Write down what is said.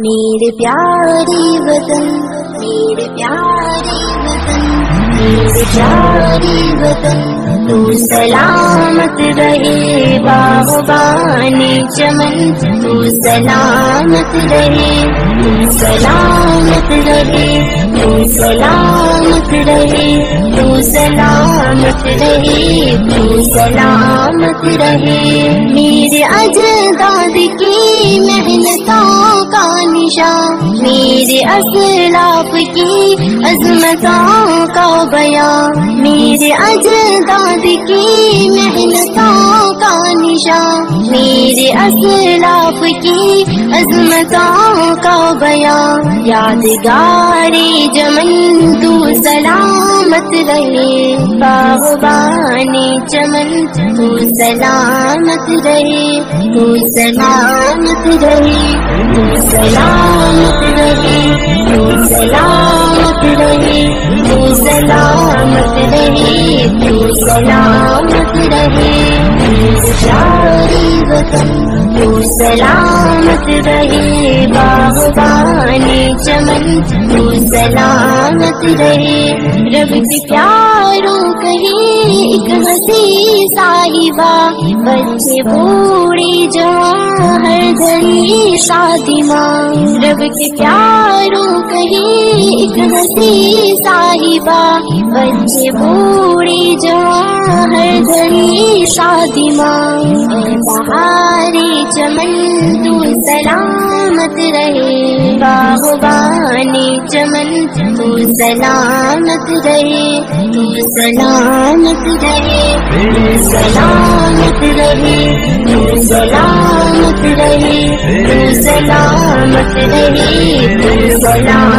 मेरे प्यारे वतन, मेरे प्यारे वतन, मेरे प्यारे वतन, तू सलामत रहे बागबानी चमन, तू सलामत रहे, तू सलामत रहे, तू सलामत रहे, तू सलामत रहे, तू सलामत रहे। मेरे अजदाद की असलाफ की अजमतों का बयान मेरे अजदाद की मेहनतों का निशान मेरे असलाफ की अजमतों का बयान यादगारे जमन तू सलामत रहे। बागबानी चमन तू सलामत रहे। तू सलामत रहे, तू सलामत रहे। तू सलामत रहे तू सलामत रहे तू सलामत रहे प्यारी वतन तू रहे बागबानी चमन तू रहे रब के प्यारों कहे एक हँसी साहिबा, बच्चे बूढ़े जवान हर घड़ी शादी माँ रब के प्यारों कहे एक हँसी साहिबा, बच्चे बूढ़े जवान हर घड़ी शादी माँ बहारे चमन तू सलामत रहे। बागबानी चमन तू सलामत रहे तू सलामत रहे तू सलामत रहे तू सलामत रहे तू सलामत रहे तू सलाम